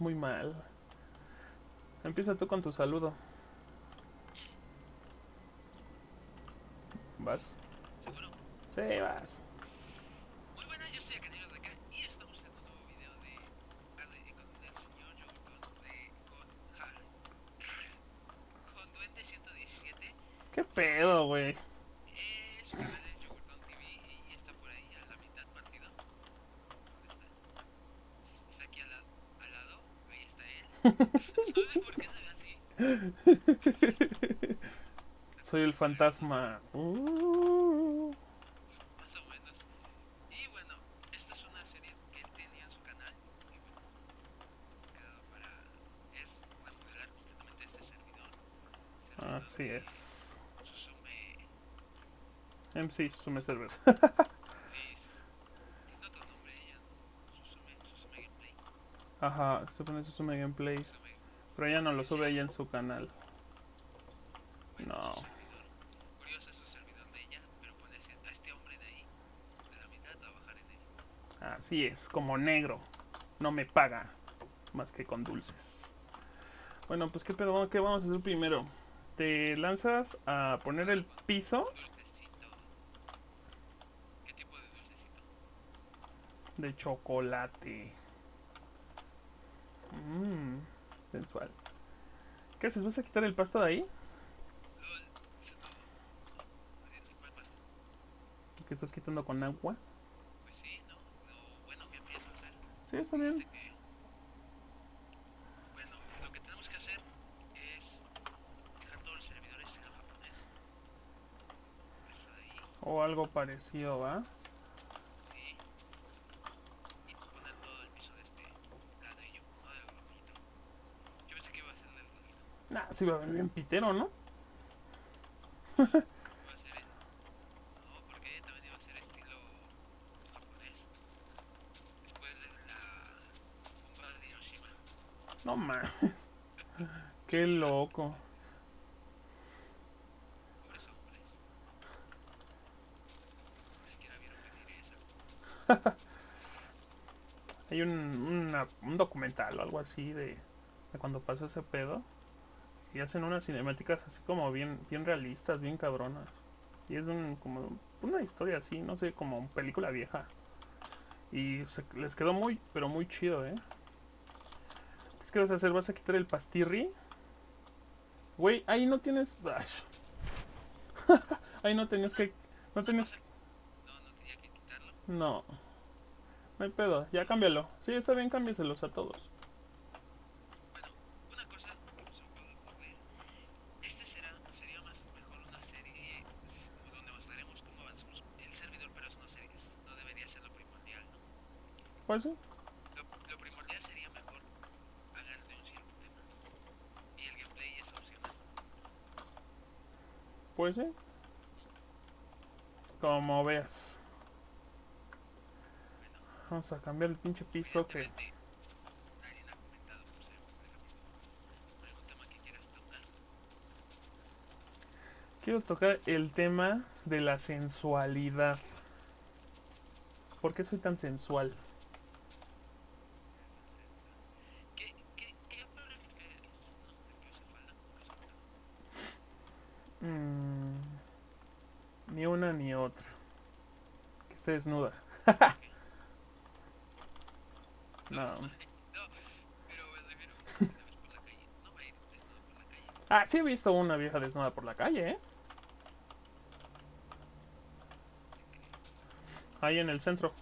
Muy mal. Empieza tú con tu saludo. ¿Vas? ¿Seguro? Sí, vas. Muy buenas, yo soy Acanero de acá y estamos en un nuevo video de, ah, de- con el señor yo con, de, con, ja, con Duende 117 ¿Qué pedo, güey? eh, su canal es Yogurtón TV y está por ahí a la mitad partido ¿Dónde está? está aquí al, la- al lado ahí está él no sé por qué se ve así Soy el fantasma. Uh. más o menos y bueno esta es una serie que él tenía en su canal y bueno quedado para es completamente este servidor servidor Así es. MC Susume Server. Ella. Ajá, se pone Susume Gameplay. Pero ella no lo sube ahí en su canal. No. ella. Así es, como negro. No me paga. Más que con dulces. Bueno, pues qué pedo, ¿qué vamos a hacer primero? Te lanzas a poner el piso Dulcecito. ¿Qué tipo de dulcecito? De chocolate. Mmm, sensual. ¿Qué haces? ¿Vas a quitar el pasto de ahí? ¿Qué estás quitando con agua? Pues sí, ¿no? No, bueno, empiezo a usar. Sí, está bien. Bueno, lo que tenemos que hacer es dejar todos los servidores en japonés. O algo parecido, ¿va? Sí. Y poner todo el piso de este ladrillo, no del rojito. Yo pensé que iba a ser del rojito. Nah, sí va a ver bien pitero, ¿no? Iba. No, porque también iba a ser estilo japonés. Después de la bomba de Hiroshima. No mames. Qué loco. Pobres hombres. Ni siquiera vieron venir eso. Hay un, una- un documental o algo así de, de cuando pasó ese pedo. Y hacen unas cinemáticas así como bien, bien realistas, bien cabronas. Y es un, como una historia así, no sé, como película vieja. Y se- les quedó muy, pero muy chido, ¿eh? Entonces, ¿qué vas a hacer? ¿Vas a quitar el pastirri? Güey, ahí no tienes... Ahí no tenías que... No tenías que... No, no tenía que quitarlo. No. No hay pedo, ya cámbialo. Sí, está bien, cámbieselos a todos. Bueno, una cosa que se me acaba de ocurrir. Este será, sería más mejor una serie s- donde mostraremos cómo avanzamos el servidor, pero es una serie, es- no debería ser lo primordial, ¿no? Lo, lo primordial sería mejor hablar de un cierto tema. Y el gameplay es opcional. Pues sí. Como veas. Vamos a cambiar el pinche piso que... Quiero tocar el tema de la sensualidad. ¿Por qué soy tan sensual? ¿Qué, qué, qué prefieres? ¿No? ¿De que use falda? ¿Que use falda? Mm, ni una ni otra. Que esté desnuda. no. No, pero me refiero a que te ves por la calle. No va a ir desnudo por la calle. Ah, sí he visto una vieja desnuda por la calle, ¿eh? Ahí en el centro.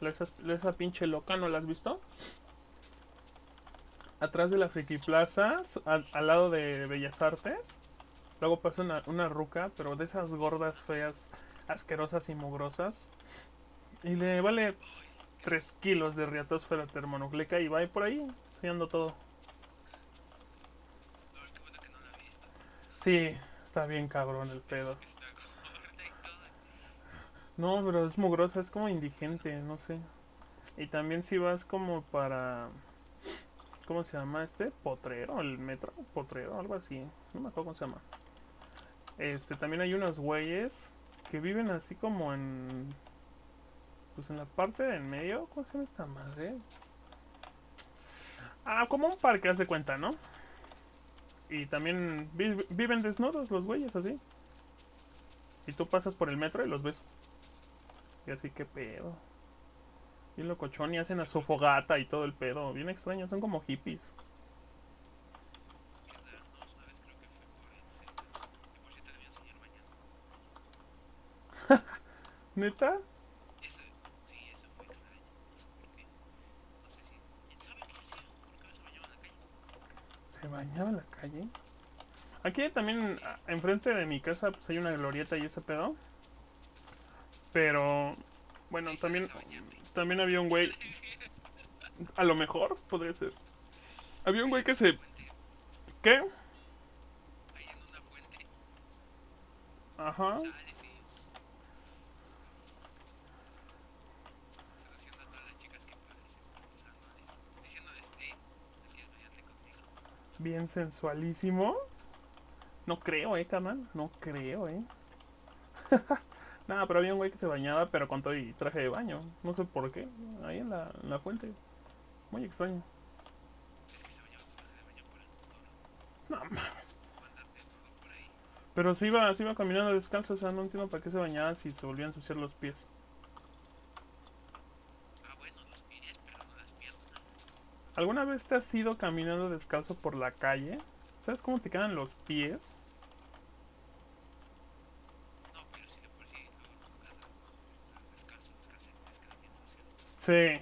Esa, esa pinche loca, ¿no la has visto? Atrás de la Friki Plaza, s- al, al lado de Bellas Artes. Luego pasa una, una ruca, pero de esas gordas, feas, asquerosas y mugrosas. Y le vale 3 kilos de riatosfera termonucleica y va por ahí, enseñando todo. Sí, está bien cabrón el pedo. No, pero es mugrosa, es como indigente, no sé. Y también si vas como para... ¿Cómo se llama este? Potrero, el metro, potrero, algo así. No me acuerdo cómo se llama. Este, también hay unos güeyes que viven así como en. Pues en la parte de en medio. ¿Cómo se llama esta madre? Ah, como un parque, haz de cuenta, ¿no? Y también vi- viven desnudos los güeyes así. Y tú pasas por el metro y los ves. Y así, qué pedo. Y locochón y hacen a su fogata y todo el pedo. Bien extraño, son como hippies. ¿Qué onda? No, una vez creo que fue por el centro. Que por cierto le voy a enseñar mañana. ¿Neta? Eso, sí, eso fue extraño. No sé por qué. No sé si. ¿Quién sabe qué hacía? ¿Por qué no se bañaba en la calle? ¿Se bañaba en la calle? Aquí también, enfrente de mi casa, pues hay una glorieta y ese pedo. Pero, bueno, también, también había un güey, a lo mejor podría ser. Había un güey que se... ¿Qué? Ajá. Sale, sí. Seduciendo a todas las chicas que parecen. Usándoles. Diciéndoles, hey, ¿no quieres bañarte conmigo? Bien sensualísimo. No creo, eh, carnal. No creo, eh. Nada, pero había un güey que se bañaba, pero con todo y traje de baño. No sé por qué. Ahí en la, la fuente. Muy extraño. No mames. Pero si iba, se iba caminando descalzo, o sea, no entiendo para qué se bañaba si se volvían a ensuciar los pies. Ah, bueno, los pies, pero no las piernas. ¿Alguna vez te has ido caminando descalzo por la calle? ¿Sabes cómo te quedan los pies? No, pero si de por sí.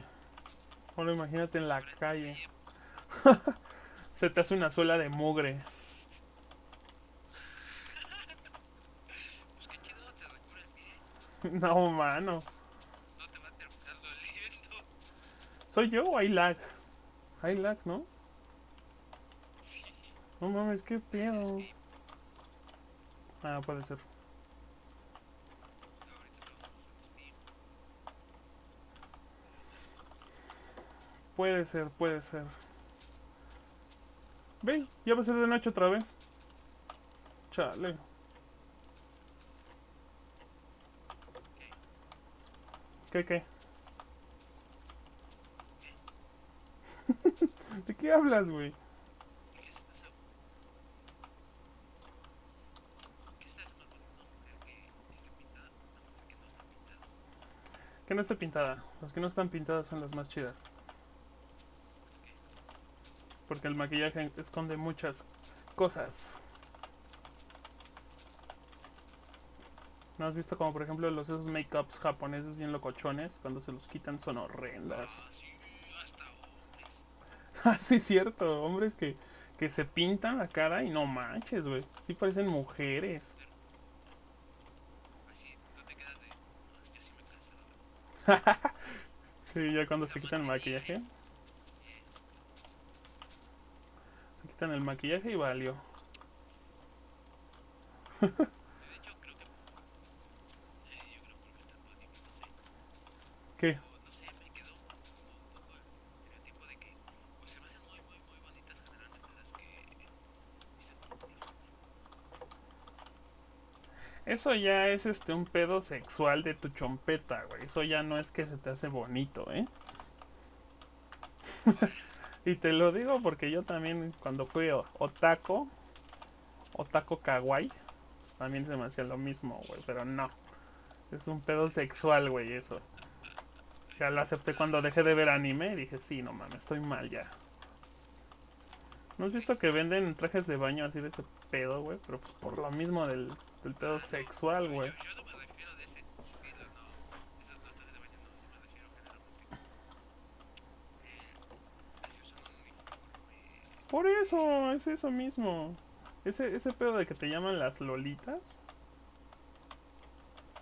Bueno, imagínate en la calle. Se te hace una suela de mugre. Pues. No, mano. ¿Soy yo o hay lag? Hay lag, ¿no? No mames, qué pedo. Ah, puede ser. Puede ser, puede ser. Ve, ya va a ser de noche otra vez. Chale. ¿Qué, qué? ¿De qué hablas, güey? Que no esté pintada. Las que no están pintadas son las más chidas. Porque el maquillaje esconde muchas cosas. ¿No has visto como por ejemplo los esos make-ups japoneses bien locochones? Cuando se los quitan son horrendas. Ah, sí, cierto. Hombres que, que se pintan la cara y no manches, güey. Sí parecen mujeres. Así tú te quedas de. "Ah, Yo sí ya cuando se quitan el maquillaje. Se quitan el maquillaje y valió. De hecho, creo que. Eh, yo creo porque tanto anime, no sé. ¿Qué? O no sé, me quedó un poco el estereotipo de que. Pues se me hacen muy, muy, muy bonitas generalmente las que. Visten con culo. Eso ya es este un pedo sexual de tu chompeta, güey. Eso ya no es que se te hace bonito, ¿eh? y te lo digo porque yo también cuando fui otaco, otaco kawaii, pues también se me hacía lo mismo, güey, pero no. Es un pedo sexual, güey, eso. Ya lo acepté cuando dejé de ver anime y dije, sí, no mames, estoy mal ya. ¿No has visto que venden trajes de baño así de ese pedo, güey? Pero pues por lo mismo del, del pedo sexual, güey. Eh. Por eso, es eso mismo. Ese, ese pedo de que te llaman las lolitas.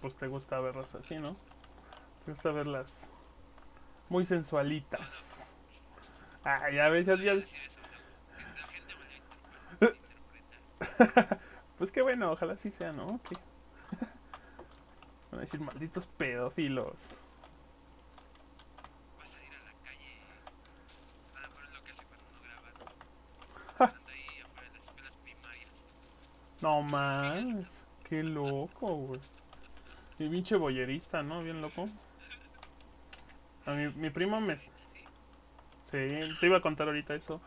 Pues te gusta verlas así, ¿no? Te gusta verlas muy sensualitas. Ah, ya ves, ya, ya- Pues qué bueno, ojalá sí sea, ¿no? Que- Van a decir malditos pedófilos. Vas a ir a la calle. Lo que hace cuando no graban. Anda ahí afuera de las escuelas primarias. No más. Qué loco, güey. Mi pinche boyerista, ¿no? Bien loco. A mi, mi primo me... Sí, te iba a contar ahorita eso.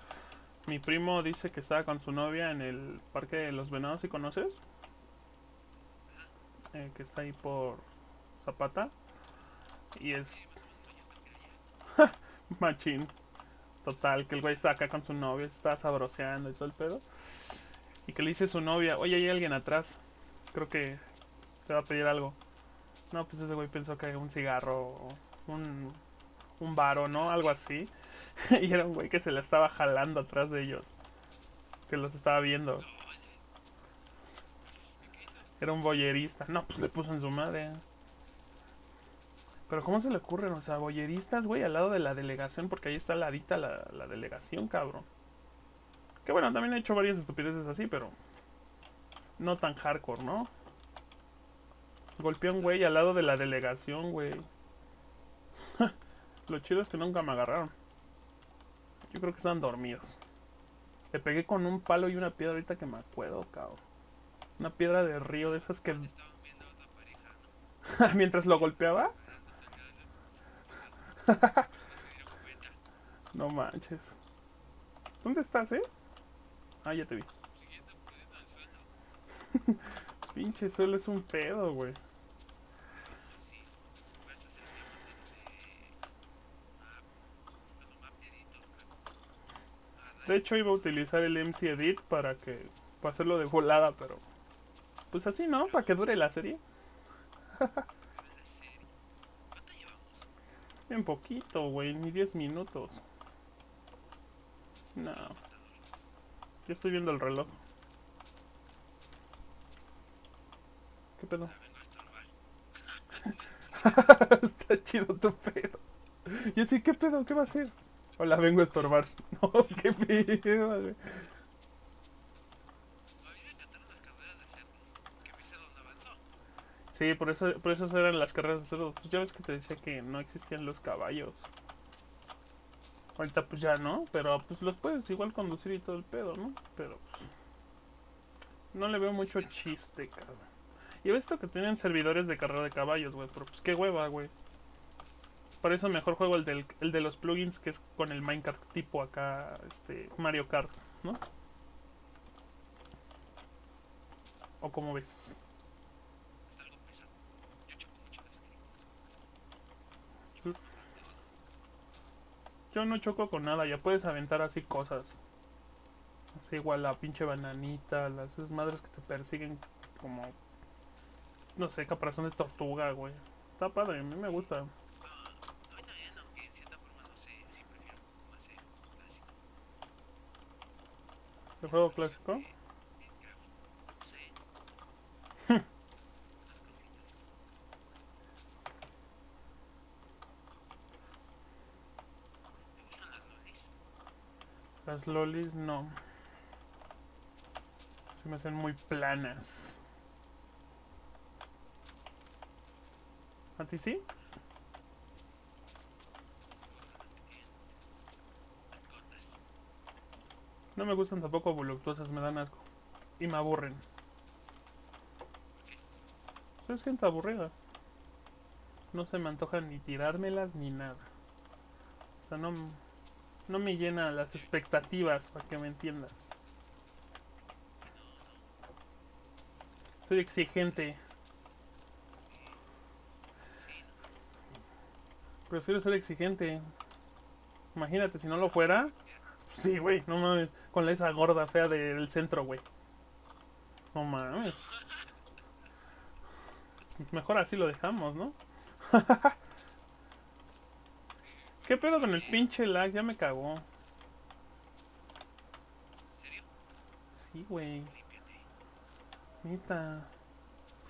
Mi primo dice que estaba con su novia en el Parque de los Venados, ¿sí conoces? Eh, que está ahí por Zapata. Y es... Machín. Total, que el güey está acá con su novia, está sabroseando y todo el pedo. Y que le dice su novia, oye, hay alguien atrás. Creo que te va a pedir algo. No, pues ese güey pensó que un cigarro, un, un varo, ¿no? Algo así. y era un güey que se la estaba jalando atrás de ellos. Que los estaba viendo. Era un boyerista. No, pues le puso en su madre. Pero ¿cómo se le ocurren? O sea, boyeristas, güey, al lado de la delegación, porque ahí está ladita la, la delegación, cabrón. Que bueno, también he hecho varias estupideces así, pero no tan hardcore, ¿no? Golpeé a un güey al lado de la delegación, güey. Lo chido es que nunca me agarraron. Yo creo que están dormidos. Le pegué con un palo y una piedra ahorita que me acuerdo, cabrón. Una piedra de río de esas que... Mientras lo golpeaba. No manches. ¿Dónde estás, eh? Ah, ya te vi. Pinche suelo es un pedo, güey. Sí. Puedes hacer diamantes de... Ah, bueno, más pieditos, creo. Ah, De hecho, iba a utilizar el MC Edit para que. para hacerlo de volada, pero. Pues así, ¿no? Para que dure la serie. dale, la serie. ¿Cuánto llevamos? En poquito, güey, ni 10 minutos. No. Ya estoy viendo el reloj. ¿Qué pedo? Está chido tu pedo. Yo sí, ¿qué pedo? ¿Qué va a hacer? Hola, vengo a estorbar. No, qué pedo, güey. Sí, por eso, por eso eran las carreras de cerdos. Pues ya ves que te decía que no existían los caballos. Ahorita pues ya no, pero pues los puedes igual conducir y todo el pedo, ¿no? Pero pues, no le veo mucho chiste, cabrón. Y he visto que tienen servidores de carrera de caballos, güey, pero pues qué hueva, güey. Por eso mejor juego el, del, el de los plugins que es con el Minecraft tipo acá, este, Mario Kart, ¿no? ¿O cómo ves? Yo no choco con nada, ya puedes aventar así cosas. Así igual la pinche bananita, las esas madres que te persiguen como... No sé, caparazón de tortuga, güey. Está padre, a mí me gusta. A mí también, aunque en cierta forma no sé si prefiero un poco más el clásico. ¿El juego clásico? Las lolis no. Se me hacen muy planas. ¿A ti sí? No me gustan tampoco voluptuosas, me dan asco. Y me aburren. Es gente aburrida. No se me antoja ni tirármelas ni nada. O sea, no, no me llena las expectativas, para que me entiendas. Soy exigente. Prefiero ser exigente. Imagínate, si no lo fuera. Sí, güey, no mames. Con esa gorda fea del centro, güey. No mames. Mejor así lo dejamos, ¿no? ¿Qué pedo con el pinche lag? Ya me cagó. ¿En serio? Sí, güey. Neta.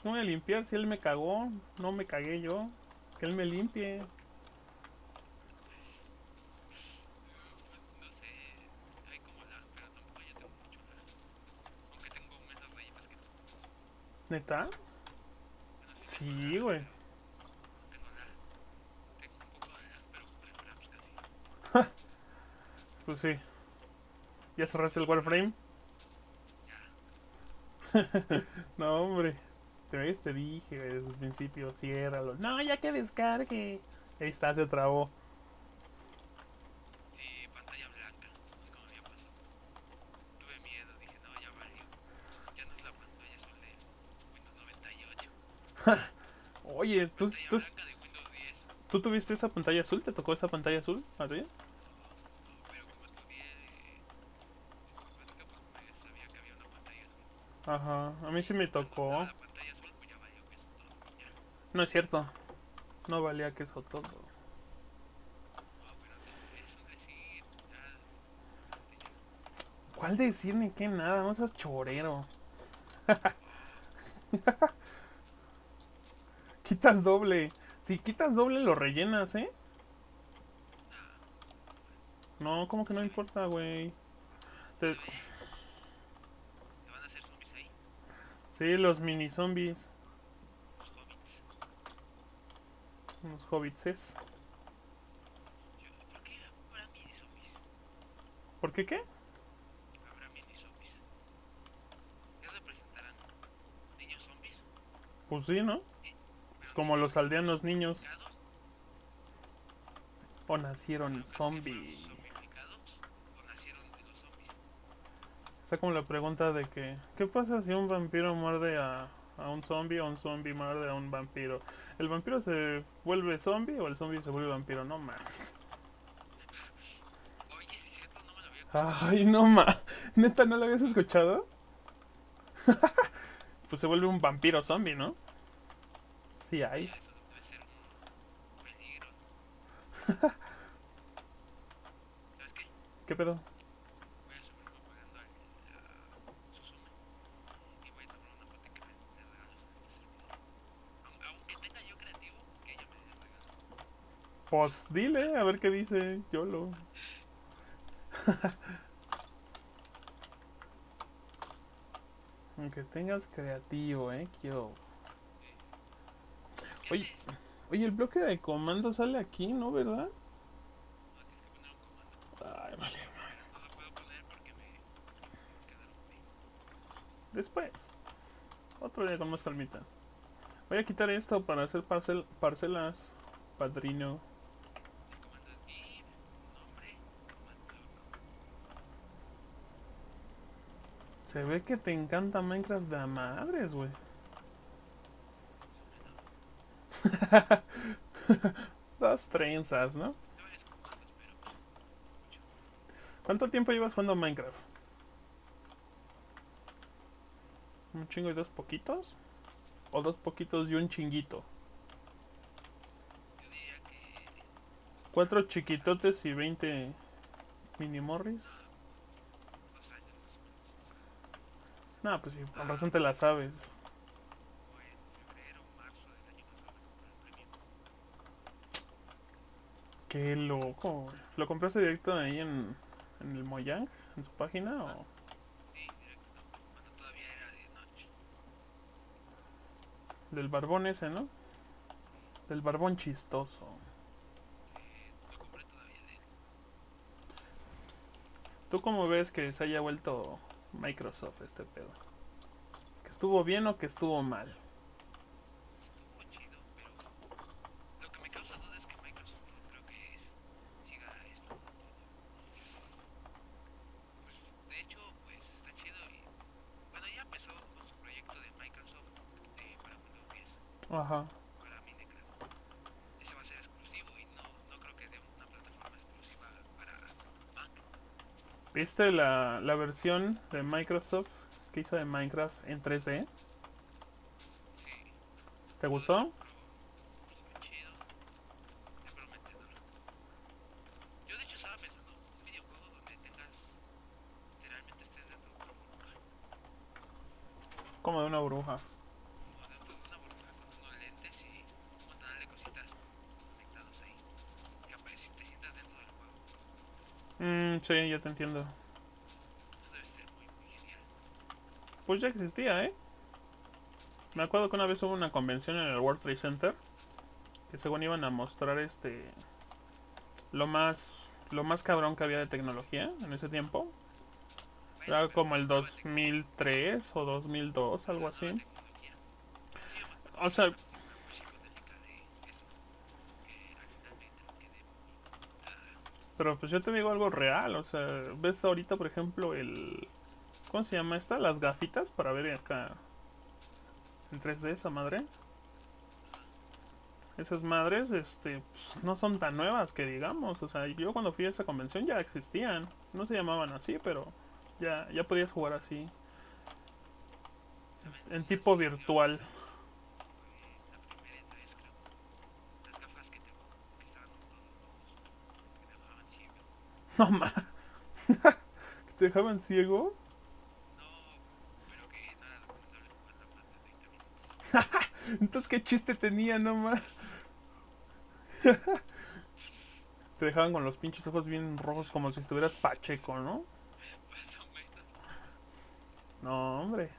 No voy a limpiar si él me cagó. No me cagué yo. Que él me limpie. Pues no sé. Hay como lag, pero tampoco yo tengo mucho lag. Aunque tengo menos rey más que tú. ¿Neta? Sí, güey. pues, sí. ¿Ya cerraste el Warframe? Ya. No, hombre. Te ves, te dije desde el principio, ciérralo. No, ya que descargue. Ahí está, se trabó. Sí, pantalla blanca. Como había pasado. Tuve miedo, dije, no, ya valió. Ya no es la pantalla azul de Windows 98. Oye, ¿tú, tú, blanca de Windows 10. tú tuviste esa pantalla azul? ¿Te tocó esa pantalla azul? ¿A ti? Ajá, a mí sí me tocó. No es cierto. No valía que eso todo. ¿Cuál decir ni qué nada? No seas chorero. quitas doble. Si quitas doble lo rellenas, ¿eh? No, como que no importa, güey. Te- ¿Se van a hacer zombies ahí? Sí, los mini zombies. Los hobbits. Los hobbitses. Yo, ¿Por qué habrá mini zombies? ¿Por qué qué? Habrá mini zombies. ¿Qué representarán? ¿Niños zombies? Pues sí, ¿no? Como los aldeanos niños. O nacieron zombies. Está como la pregunta de que, ¿qué pasa si un vampiro muerde a, a un zombie o un zombie muerde a un vampiro? ¿El vampiro se vuelve zombie o el zombie se vuelve vampiro? No mames. Ay, no mames. ¿Neta no lo habías escuchado? pues se vuelve un vampiro zombie, ¿no? Sí hay. Eso debe ser un peligro. ¿Sabes qué? ¿Qué pedo? Pues dile, a ver qué dice. Yo lo. Aunque tengas creativo, eh, yo. ¿Qué Oye, oye, el bloque de comando sale aquí, ¿no? ¿Verdad? Ay, vale. Ahí. Después. Otro día con más calmita. Voy a quitar esto para hacer parcel- parcelas, padrino. Se ve que te encanta Minecraft de madres, güey. Dos trenzas, ¿no? ¿Cuánto tiempo llevas jugando Minecraft? ¿Un chingo y dos poquitos? ¿O dos poquitos y un chinguito? ¿Cuatro chiquitotes y veinte mini morris? No, pues sí, con razón te la sabes. Fue en febrero, marzo del año pasado me compré el premium. Qué loco. ¿Lo compraste directo ahí en, en el Mojang? ¿En su página? O? Sí, directo. Cuando todavía era de noche. Del barbón ese, ¿no? Del barbón chistoso. Eh, lo compré todavía de él. ¿Tú cómo ves que se haya vuelto Microsoft este pedo? ¿Que estuvo bien o que estuvo mal? Estuvo chido, pero lo que me causa duda es que Microsoft no creo que es- siga esto. Pues de hecho, pues está chido y bueno ya empezó con su proyecto de Microsoft de, para Windows 10, Ajá. para Minecraft. Ese va a ser exclusivo y no, no creo que dé una plataforma exclusiva para Mac. ¿Viste la, la versión de Microsoft que hizo de Minecraft en 3D? Sí, ¿Te gustó? estuvo chido, es prometedor. Yo de hecho estaba pensando un videojuego donde tengas literalmente estés dentro de una burbuja. Como de una bruja. como dentro de una burbuja con unos lentes y un montón de cositas conectados ahí. Que aparece, te sientas dentro del juego. Mmm, sí, ya te entiendo. Pues ya existía, ¿eh? Me acuerdo que una vez hubo una convención en el World Trade Center que según iban a mostrar este lo más lo más cabrón que había de tecnología en ese tiempo Era como el 2003 o 2002, algo así. O sea, de una psicotécnica de eso. Que era finalmente lo que de... pero pues yo te digo algo real. O sea, ves ahorita, por ejemplo, el. ¿Cómo se llama esta? Las gafitas para ver acá. En 3D esa madre. Esas madres, este, pues, no son tan nuevas que digamos. O sea, yo cuando fui a esa convención ya existían. No se llamaban así, pero ya, ya podías jugar así. En tipo virtual. Fue la primera E3, creo. Las gafas que, te, que estaban todos rojos. Que te dejaban ciego. No. ¿Que ¿Te dejaban ciego? No, pero que no era recomendable jugarla más de 30 minutos. Entonces, ¿qué chiste tenía, no ma? Te dejaban con los pinches ojos bien rojos como si estuvieras pacheco, ¿no? Más. No, hombre.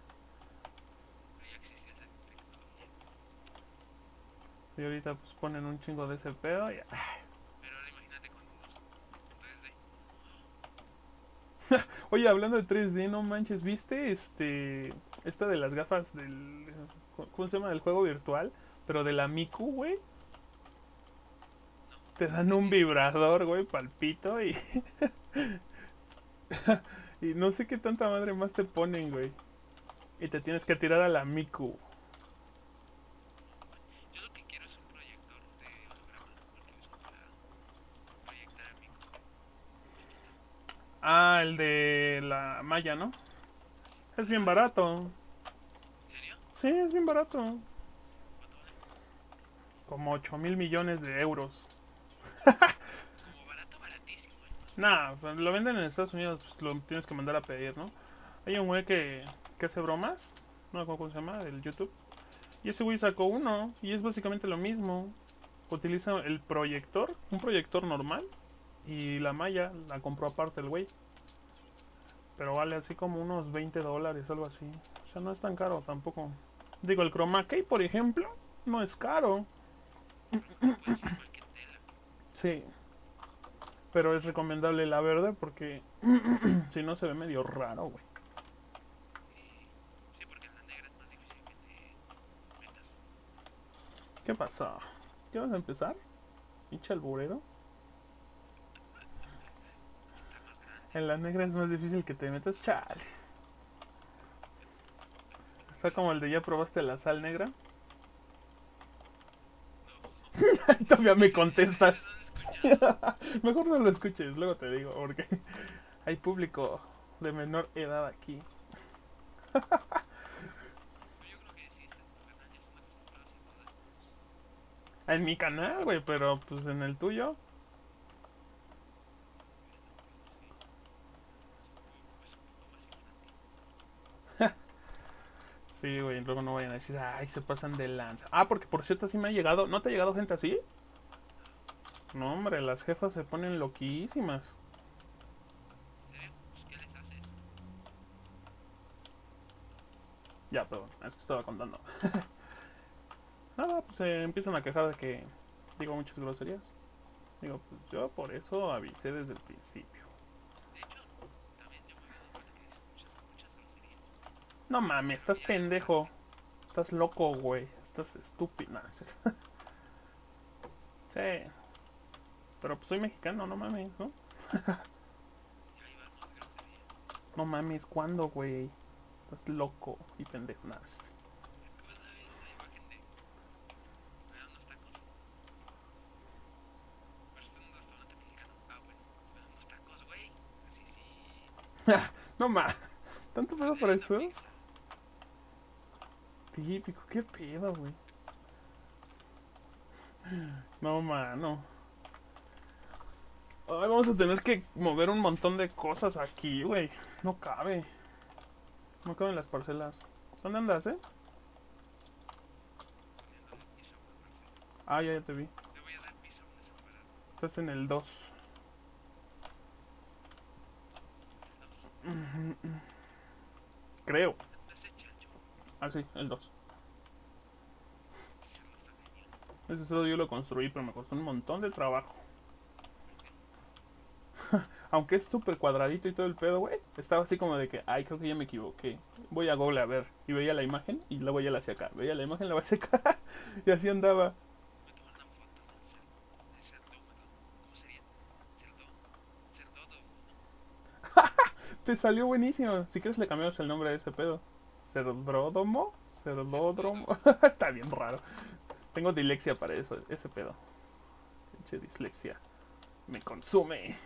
Y ahorita pues ponen un chingo de ese pedo y... ay. Pero ahora imagínate con unos 3D. Oye, hablando de 3D, no manches, ¿viste este... Esta de las gafas del... ¿Cómo se llama? Del juego virtual. Pero de la Miku, güey. Te dan un vibrador, güey, palpito y... y no sé qué tanta madre más te ponen, güey. Y te tienes que tirar a la Miku. Yo lo que quiero es un proyector de hologramas. Porque uso para proyectar a mi Ah, el de la Maya, ¿no? Es bien barato. ¿En serio? Sí, es bien barato. Como 8 mil millones de euros. Como barato, baratísimo. ¿eh? Nah, pues, lo venden en Estados Unidos, pues lo tienes que mandar a pedir, ¿no? Hay un güey que, que hace bromas, no me acuerdo cómo se llama, del YouTube. Y ese güey sacó uno, y es básicamente lo mismo. Utiliza el proyector, un proyector normal, y la malla la compró aparte el güey. Pero vale así como unos 20 dólares, algo así. O sea, no es tan caro tampoco. Digo, el chroma key, por ejemplo, no es caro. Sí. Pero es recomendable la verde porque si no se ve medio raro, güey. Sí, porque la negra es más difícil que te metas. ¿Qué pasó? ¿Qué vas a empezar? Pinche alburero. Está más grande. En la negra es más difícil que te metas, chale. Está como el de ya probaste la sal negra. Todavía me contestas. Mejor no lo escuches, luego te digo, porque hay público de menor edad aquí. En mi canal, güey, pero pues en el tuyo. Es un poco más infantil. Sí, güey, luego no vayan a decir, ay, se pasan de lanza. Ah, porque por cierto, sí me ha llegado. ¿No te ha llegado gente así? No, hombre, las jefas se ponen loquísimas. ¿qué les haces? Ya, perdón, es que estaba contando. Nada, pues se empiezan a quejar de que digo muchas groserías. Digo, pues yo por eso avisé desde el principio. De hecho, también yo me he dado cuenta que dices muchas, muchas groserías. No mames, estás pendejo. Estás loco, güey. Estás estúpido. Es- sí. Pero pues soy mexicano, no mames, ¿no? No mames, ¿cuándo, güey? Estás loco y pendejo. Nah, es- ¿Cómo es la, la imagen de... Voy a unos tacos. Pero está en un restaurante mexicano. Ah. No mames. ¿Tanto pedo por eso? Típico, qué pedo, güey. No, mano. Ay, vamos a tener que mover un montón de cosas aquí, güey. No cabe. No caben las parcelas. ¿Dónde andas, eh? Ah, ya, ya te vi. Estás en el 2. Creo. Ah, sí, el 2. Se lo está dañando. Ese solo yo lo construí, pero me costó un montón de trabajo. aunque es súper cuadradito y todo el pedo, güey, estaba así como de que, ay, creo que ya me equivoqué. Voy a Google a ver. Y veía la imagen y luego ya la hacía acá. Veía la imagen, la hacía acá. y así andaba. Te salió buenísimo. Si quieres le cambiamos el nombre a ese pedo. Cerdódomo. Cerdódromo. Está bien raro. Tengo dilexia para eso, ese pedo. Pinche dislexia. Me consume.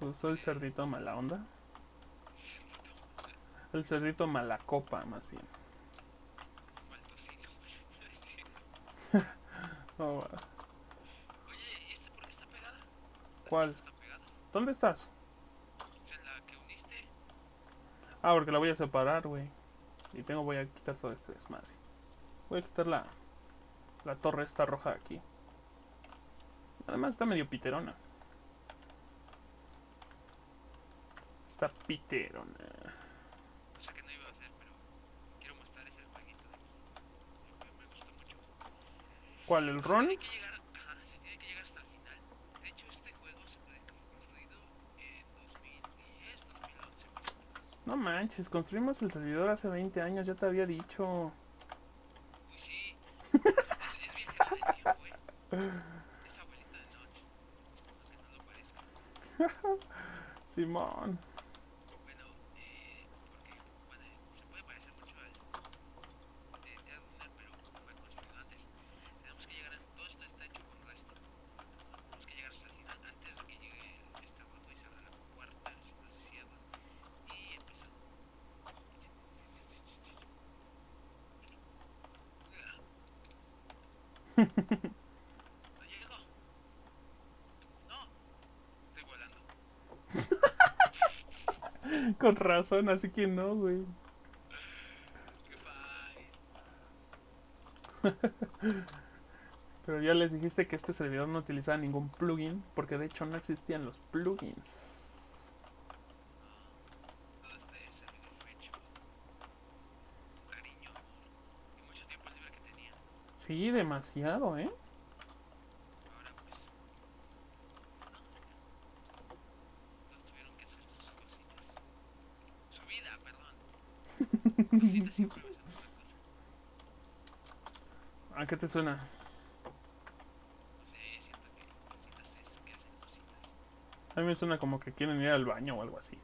Usó el cerdito mala onda. El cerdito mala copa, más bien. Oh, va. Oye, ¿y por qué está pegada? ¿Cuál? ¿Dónde estás? O sea, la que uniste. Ah, porque la voy a separar, güey. Y tengo, voy a quitar todo este desmadre. Voy a quitar la, la torre esta roja de aquí. Además está medio piterona. Está piterona. O sea, que no iba a hacer, pero quiero mostrar ese jueguito de aquí. Me, me gustó mucho. ¿Cuál? ¿El ron? Tiene que llegar, ajá, se tiene que llegar hasta el final. De hecho, este juego se puede construido en 2010, 2011. No manches, construimos el servidor hace 20 años, ya te había dicho. Sí. Es, del tiempo, eh. Es abuelita de noche. Aunque no lo parezca. Simón. Bueno, eh, porque, bueno, se puede parecer mucho al de, de Admiral, pero fue construido antes. Tenemos que llegar a, todo esto está hecho con resto. Tenemos que llegar hasta el final antes de que llegue el- este roto y se abra la puerta, si no se cierra. Y empezamos. No llego. No. Estoy volando. Razón, así que no, güey. Pero ya les dijiste que este servidor no utilizaba ningún plugin, porque de hecho no existían los plugins. Todo este servidor fue hecho con cariño, amor y mucho tiempo libre que tenía. Sí, demasiado, ¿eh? Ahora pues. No. Todos tuvieron que hacer sus cositas. Su vida, perdón. Cositas siempre me hacen otra cosa. ¿A qué te suena? No sé, siento que cositas es que cositas. A mí me suena como que quieren ir al baño o algo así.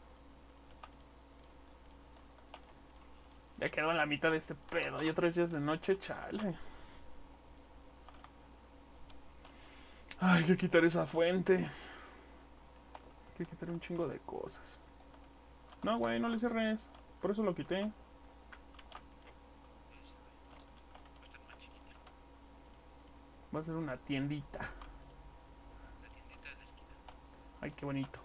Ya quedó en la mitad de este pedo y otra vez ya es de noche, chale. Ay, hay que quitar esa fuente. Hay que quitar un chingo de cosas. No, güey, no le cierres. Por eso lo quité. Va a ser una tiendita. La tiendita de la esquina. Ay, qué bonito.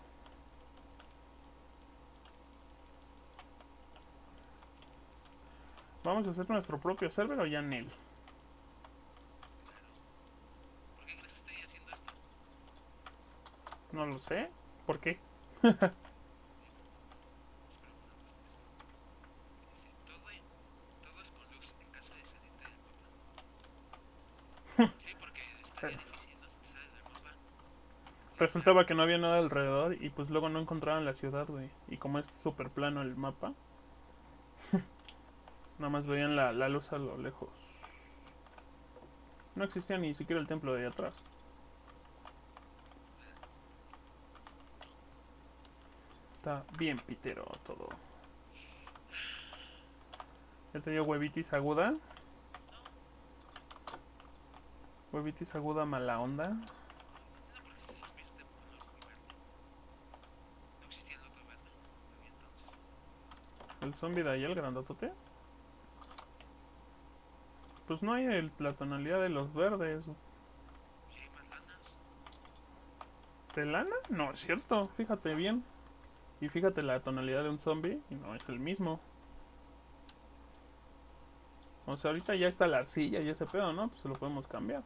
¿Vamos a hacer nuestro propio server o ya en él? ¿Por qué crees que estoy haciendo esto? No lo sé. ¿Por qué? Espera, una más Dice, todo, en- todo es con luz en caso de salirte del mapa. sí, porque estaría difícil, ¿no? Si te sales del mapa. Resultaba que no había nada alrededor y pues luego no encontraban la ciudad, güey. Y como es súper plano el mapa, nada más veían la, la luz a lo lejos. No existía ni siquiera el templo de ahí atrás. Está bien pitero todo. ¿Ya te dio huevitis aguda? Huevitis aguda mala onda. No, porque este zombie es de mono inverno. No existía el otro verde. No había entonces. ¿El zombie de ahí, el grandotote? Pues no hay el- la tonalidad de los verdes. ¿De lana? No, es cierto. Fíjate bien. Y fíjate la tonalidad de un zombie y no es el mismo. O sea, ahorita ya está la arcilla y ese pedo, ¿no? Pues se lo podemos cambiar.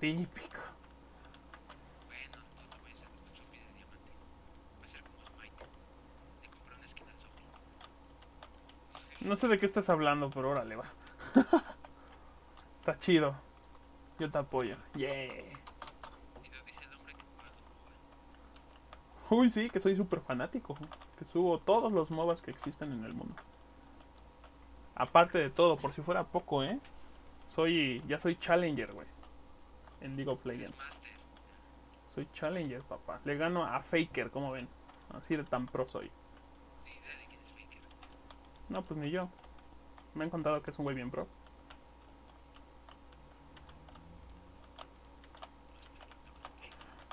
Típico. Bueno, entonces voy a hacer un zombie de diamante. Va a ser como Smite. Le compré una esquina al zombie. No sé de qué estás hablando, pero órale, va. Está chido. Yo te apoyo. Yeah. Uy, sí, que soy súper fanático. Que subo todos los MOBAs que existen en el mundo. Aparte de todo, por si fuera poco, ¿eh? Soy, ya soy Challenger, güey. En League of Legends. Soy Challenger, papá. Le gano a Faker, como ven. Así de tan pro soy. Ni idea de quién es Faker. No, pues ni yo. Me han contado que es un güey bien pro.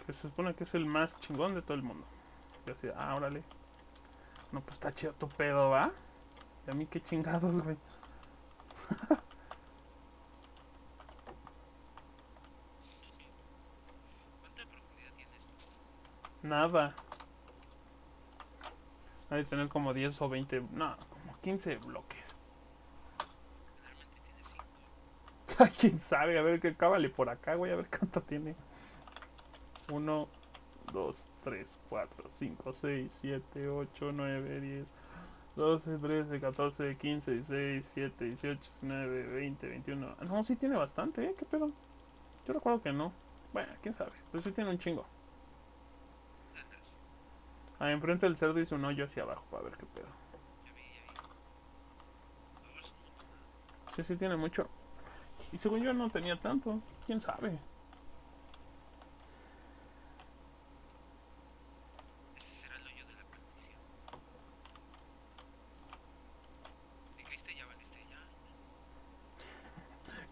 Que se supone que es el más chingón de todo el mundo. Yo así, ah, órale. No, pues está chido tu pedo, ¿va? Y a mí qué chingados, güey. Nada. Hay que tener como 10 o 20, no, 15 bloques. Generalmente tienes 5. ¿Quién sabe? A ver, que cábale por acá, güey, a ver cuánto tiene. 1, 2, 3, 4, 5, 6, 7, 8, 9, 10, 12, 13, 14, 15, 16, 17, 18, 19, 20, 21. Ah, no, sí tiene bastante, ¿eh? ¿Qué pedo? Yo recuerdo que no. Bueno, quién sabe. Pero sí tiene un chingo. Ah, enfrente del cerdo hizo un hoyo hacia abajo para ver qué pedo. Ya vi, ya vi. Ahora es un montón. Sí, sí tiene mucho. Y según yo no tenía tanto. ¿Quién sabe? Ese será el hoyo de la perdición. Si caíste ya valiste ya.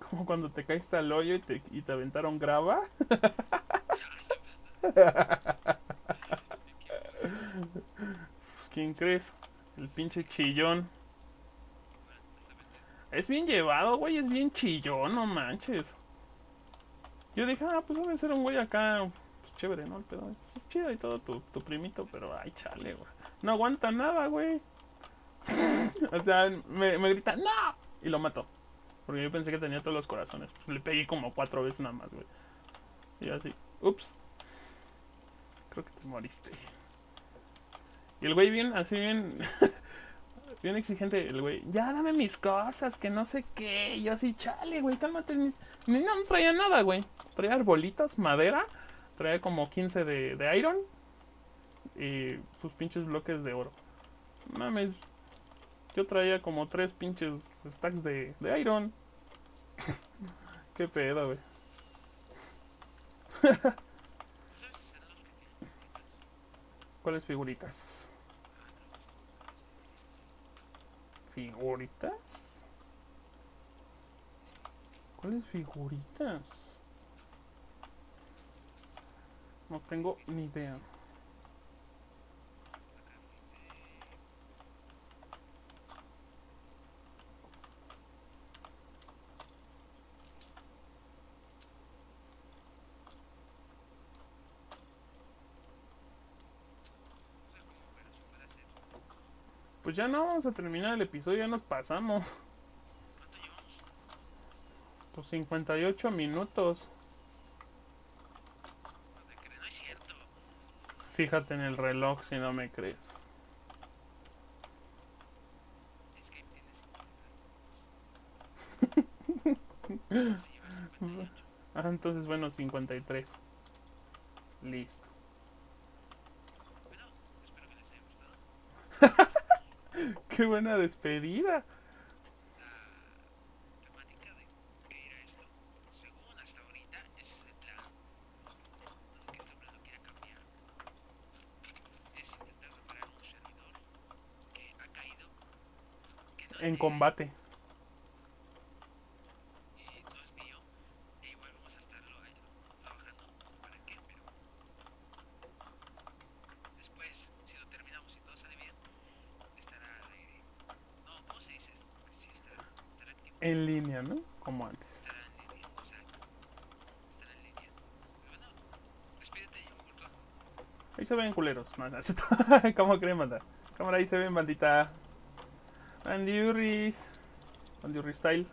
Como cuando te caíste al hoyo y te, y te aventaron grava. Pues, ¿Quién crees? El pinche chillón. Es bien llevado, güey. Es bien chillón, no manches. Yo dije, ah, pues debe ser un güey acá. Pues chévere, ¿no? El pedo. Es, chido y todo tu, tu primito, pero ay, chale, güey. No aguanta nada, güey. o sea, me, me grita, ¡No! Y lo mató. Porque yo pensé que tenía todos los corazones. Le pegué como cuatro veces nada más, güey. Y así, ups. Creo que te moriste. Y el güey bien, así bien... bien exigente, el güey. Ya dame mis cosas, que no sé qué. Yo así, chale, güey, cálmate. Ni, no, no traía nada, güey. Traía arbolitos, madera. Traía como 15 de, de iron. Y sus pinches bloques de oro. Mames. Yo traía como tres pinches stacks de, de iron. Qué pedo, güey. ¿Cuáles figuritas? ¿Figuritas? ¿Cuáles figuritas? No tengo ni idea. No sé cómo, pero se puede hacer. Pues ya no vamos a terminar el episodio, ya nos pasamos. Pues 58 minutos. Fíjate en el reloj si no me crees. Escape tiene 50 Llevas 58. Ah, entonces bueno, 53. Listo. Bueno, espero que les haya gustado. Qué buena despedida. La temática de qué era esto, según hasta ahorita, ese es el plan. No sé qué este hombre lo quiera cambiar. Es intentar reparar un servidor que ha caído. Que no es En combate. y no es mío. E igual vamos a estarlo ahí trabajando para qué, pero después, si lo terminamos y todo sale bien, estará de. No, ¿cómo se dice? Que sí estará, estará activo. En línea, ¿no? Como antes. Estará en línea, exacto. Estará en línea. Pero bueno, despídete, yo corto. Ahí se ven culeros. No, no, ¿Cómo creen, banda? Cámara, ahí se ven, bandita. Andy Urris. Andy Urris Style.